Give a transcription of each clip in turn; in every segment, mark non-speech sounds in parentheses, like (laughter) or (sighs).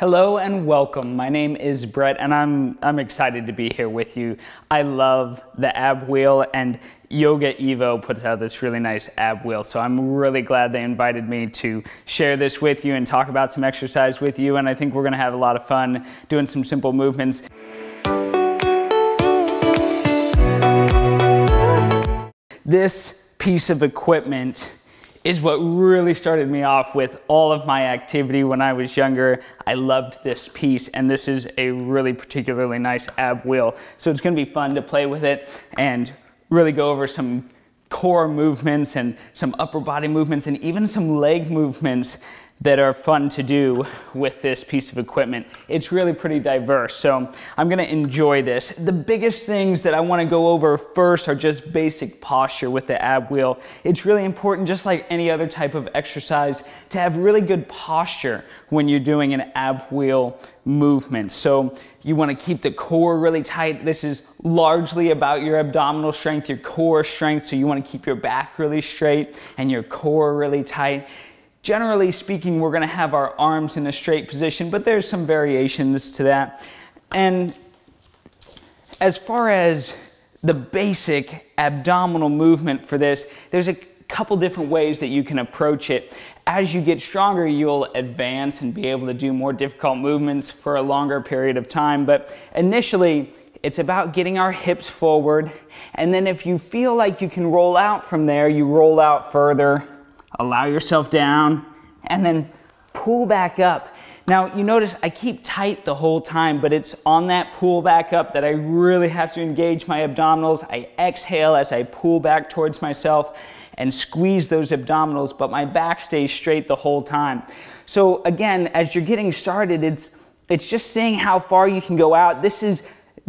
Hello and welcome. My name is Brett and I'm I'm excited to be here with you. I love the ab wheel and Yoga Evo puts out this really nice ab wheel. So I'm really glad they invited me to share this with you and talk about some exercise with you and I think we're going to have a lot of fun doing some simple movements. This piece of equipment is what really started me off with all of my activity when I was younger. I loved this piece and this is a really particularly nice ab wheel. So it's gonna be fun to play with it and really go over some core movements and some upper body movements and even some leg movements that are fun to do with this piece of equipment. It's really pretty diverse, so I'm gonna enjoy this. The biggest things that I wanna go over first are just basic posture with the ab wheel. It's really important, just like any other type of exercise, to have really good posture when you're doing an ab wheel movement. So you wanna keep the core really tight. This is largely about your abdominal strength, your core strength, so you wanna keep your back really straight and your core really tight. Generally speaking, we're gonna have our arms in a straight position, but there's some variations to that. And as far as the basic abdominal movement for this, there's a couple different ways that you can approach it. As you get stronger, you'll advance and be able to do more difficult movements for a longer period of time. But initially, it's about getting our hips forward. And then if you feel like you can roll out from there, you roll out further allow yourself down, and then pull back up. Now, you notice I keep tight the whole time, but it's on that pull back up that I really have to engage my abdominals. I exhale as I pull back towards myself and squeeze those abdominals, but my back stays straight the whole time. So again, as you're getting started, it's, it's just seeing how far you can go out. This is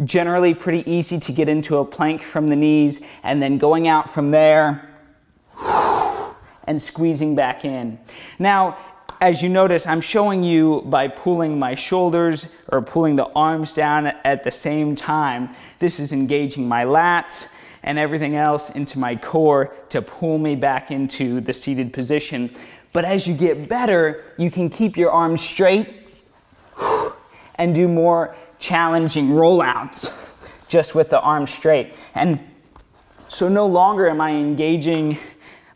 generally pretty easy to get into a plank from the knees and then going out from there and squeezing back in. Now, as you notice, I'm showing you by pulling my shoulders or pulling the arms down at the same time. This is engaging my lats and everything else into my core to pull me back into the seated position. But as you get better, you can keep your arms straight and do more challenging rollouts just with the arms straight. And so no longer am I engaging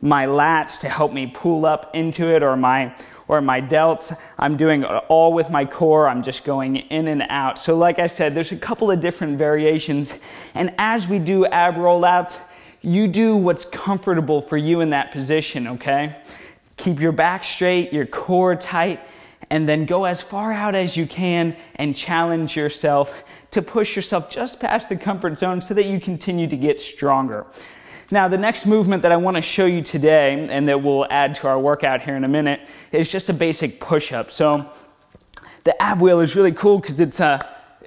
my lats to help me pull up into it or my or my delts. I'm doing all with my core. I'm just going in and out. So like I said, there's a couple of different variations. And as we do ab rollouts, you do what's comfortable for you in that position, okay? Keep your back straight, your core tight, and then go as far out as you can and challenge yourself to push yourself just past the comfort zone so that you continue to get stronger. Now, the next movement that I want to show you today, and that we'll add to our workout here in a minute, is just a basic push-up. So the ab wheel is really cool because it's, a,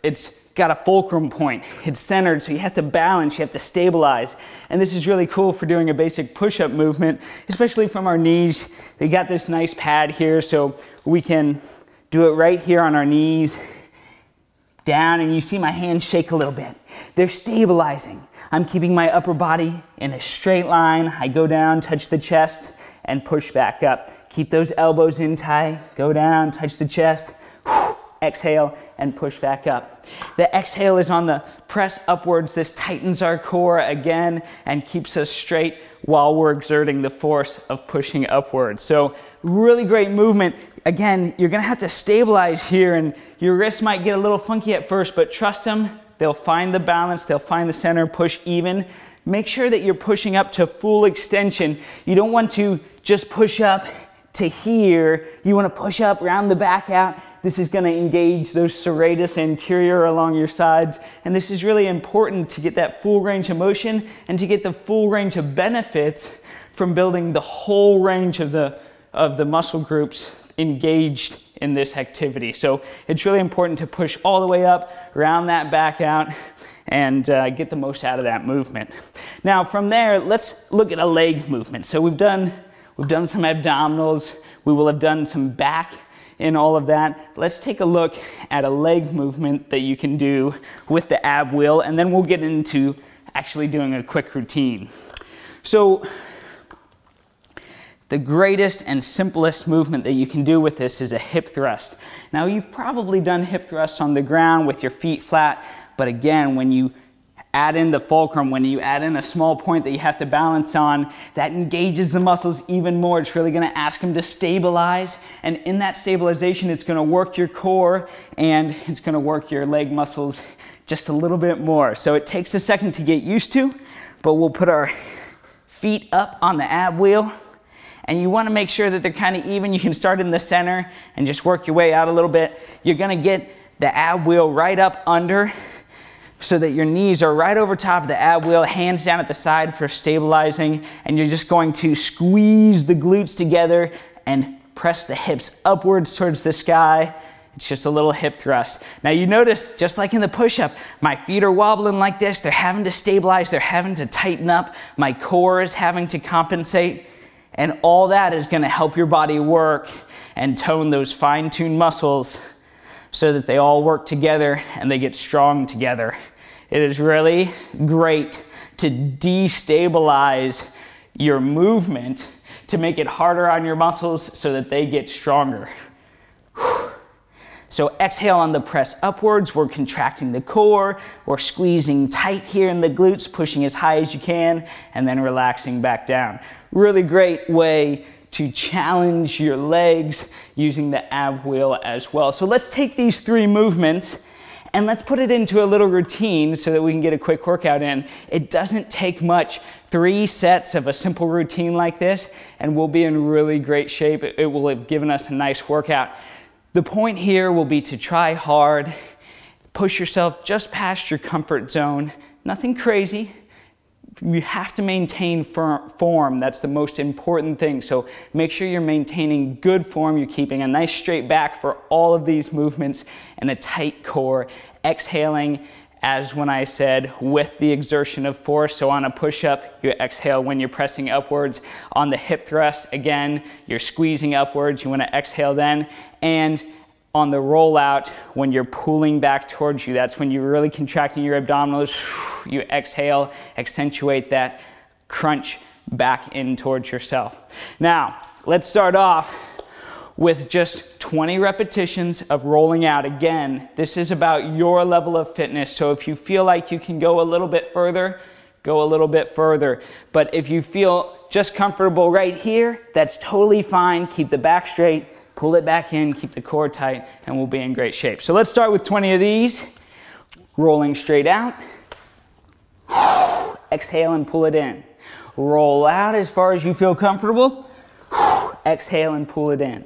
it's got a fulcrum point. It's centered, so you have to balance, you have to stabilize. And this is really cool for doing a basic push-up movement, especially from our knees. They got this nice pad here, so we can do it right here on our knees, down, and you see my hands shake a little bit. They're stabilizing. I'm keeping my upper body in a straight line. I go down, touch the chest, and push back up. Keep those elbows in tight. Go down, touch the chest. Exhale and push back up. The exhale is on the press upwards. This tightens our core again and keeps us straight while we're exerting the force of pushing upwards. So really great movement. Again, you're gonna have to stabilize here and your wrists might get a little funky at first, but trust them, They'll find the balance, they'll find the center, push even. Make sure that you're pushing up to full extension. You don't want to just push up to here. You want to push up, round the back out. This is going to engage those serratus anterior along your sides. And this is really important to get that full range of motion and to get the full range of benefits from building the whole range of the, of the muscle groups engaged in this activity. So it's really important to push all the way up, round that back out, and uh, get the most out of that movement. Now from there, let's look at a leg movement. So we've done, we've done some abdominals, we will have done some back in all of that. Let's take a look at a leg movement that you can do with the ab wheel, and then we'll get into actually doing a quick routine. So The greatest and simplest movement that you can do with this is a hip thrust. Now you've probably done hip thrusts on the ground with your feet flat, but again, when you add in the fulcrum, when you add in a small point that you have to balance on, that engages the muscles even more. It's really gonna ask them to stabilize. And in that stabilization, it's gonna work your core and it's gonna work your leg muscles just a little bit more. So it takes a second to get used to, but we'll put our feet up on the ab wheel and you wanna make sure that they're kind of even. You can start in the center and just work your way out a little bit. You're gonna get the ab wheel right up under so that your knees are right over top of the ab wheel, hands down at the side for stabilizing, and you're just going to squeeze the glutes together and press the hips upwards towards the sky. It's just a little hip thrust. Now you notice, just like in the push-up, my feet are wobbling like this. They're having to stabilize. They're having to tighten up. My core is having to compensate. And all that is going to help your body work and tone those fine tuned muscles so that they all work together and they get strong together. It is really great to destabilize your movement to make it harder on your muscles so that they get stronger. So exhale on the press upwards. We're contracting the core. We're squeezing tight here in the glutes, pushing as high as you can, and then relaxing back down. Really great way to challenge your legs using the ab wheel as well. So let's take these three movements and let's put it into a little routine so that we can get a quick workout in. It doesn't take much, three sets of a simple routine like this, and we'll be in really great shape. It will have given us a nice workout. The point here will be to try hard, push yourself just past your comfort zone. Nothing crazy. You have to maintain form. That's the most important thing. So make sure you're maintaining good form. You're keeping a nice straight back for all of these movements and a tight core. Exhaling as when I said with the exertion of force. So on a push up, you exhale when you're pressing upwards. On the hip thrust, again, you're squeezing upwards. You want to exhale then. And on the rollout, when you're pulling back towards you, that's when you're really contracting your abdominals. (sighs) You exhale, accentuate that crunch back in towards yourself. Now, let's start off with just 20 repetitions of rolling out. Again, this is about your level of fitness. So if you feel like you can go a little bit further, go a little bit further. But if you feel just comfortable right here, that's totally fine. Keep the back straight, pull it back in, keep the core tight, and we'll be in great shape. So let's start with 20 of these. Rolling straight out. (sighs) Exhale and pull it in. Roll out as far as you feel comfortable. (sighs) Exhale and pull it in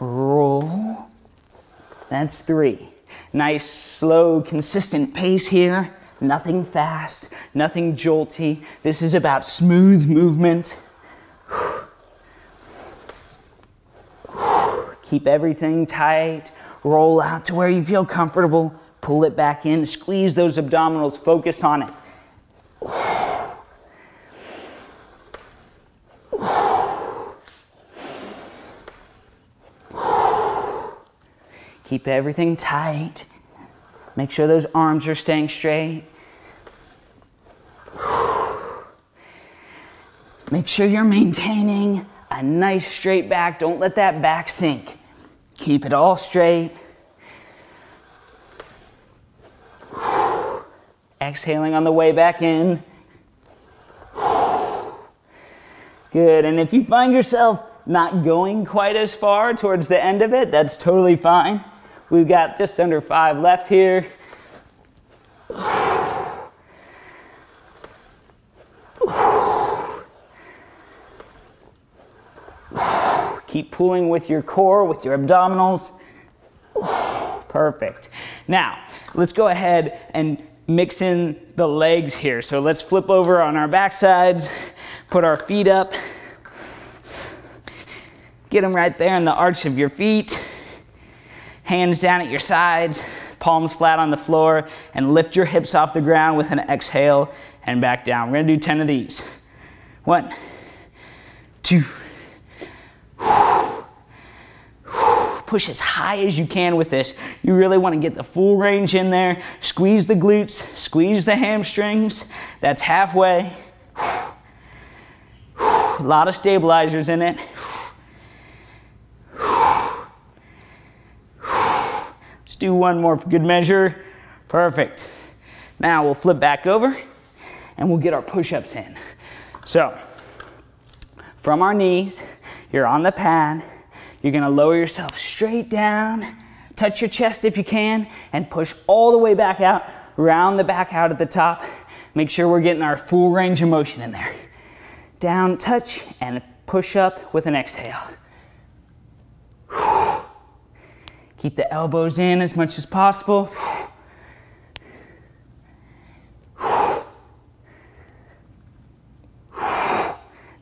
roll. That's three. Nice, slow, consistent pace here. Nothing fast, nothing jolty. This is about smooth movement. Keep everything tight. Roll out to where you feel comfortable. Pull it back in. Squeeze those abdominals. Focus on it. Keep everything tight. Make sure those arms are staying straight. Make sure you're maintaining a nice straight back. Don't let that back sink. Keep it all straight. (sighs) Exhaling on the way back in. (sighs) Good. And if you find yourself not going quite as far towards the end of it, that's totally fine. We've got just under five left here. Keep pulling with your core, with your abdominals. (sighs) Perfect. Now, let's go ahead and mix in the legs here. So let's flip over on our backsides, put our feet up, get them right there in the arch of your feet hands down at your sides, palms flat on the floor, and lift your hips off the ground with an exhale and back down. We're gonna do 10 of these. One, two, push as high as you can with this. You really wanna get the full range in there. Squeeze the glutes, squeeze the hamstrings. That's halfway. A (sighs) lot of stabilizers in it. Let's do one more for good measure. Perfect. Now we'll flip back over and we'll get our push-ups in. So, from our knees, you're on the pad, you're gonna lower yourself straight down, touch your chest if you can, and push all the way back out, round the back out at the top. Make sure we're getting our full range of motion in there. Down, touch, and push up with an exhale. Keep the elbows in as much as possible.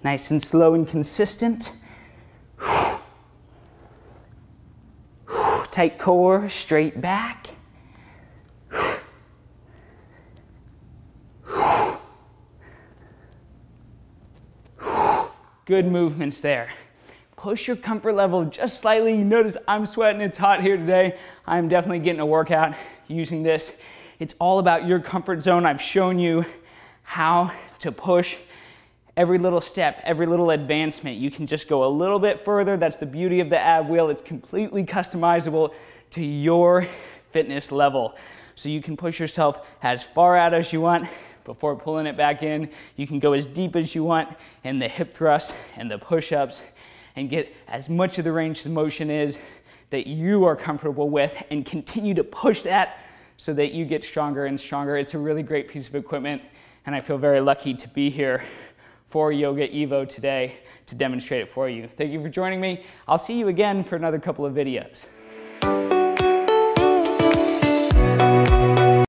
Nice and slow and consistent. Tight core, straight back. Good movements there. Push your comfort level just slightly. You notice I'm sweating, it's hot here today. I'm definitely getting a workout using this. It's all about your comfort zone. I've shown you how to push every little step, every little advancement. You can just go a little bit further. That's the beauty of the ab wheel. It's completely customizable to your fitness level. So you can push yourself as far out as you want before pulling it back in. You can go as deep as you want in the hip thrusts and the push-ups and get as much of the range of motion is that you are comfortable with and continue to push that so that you get stronger and stronger. It's a really great piece of equipment and I feel very lucky to be here for Yoga Evo today to demonstrate it for you. Thank you for joining me. I'll see you again for another couple of videos.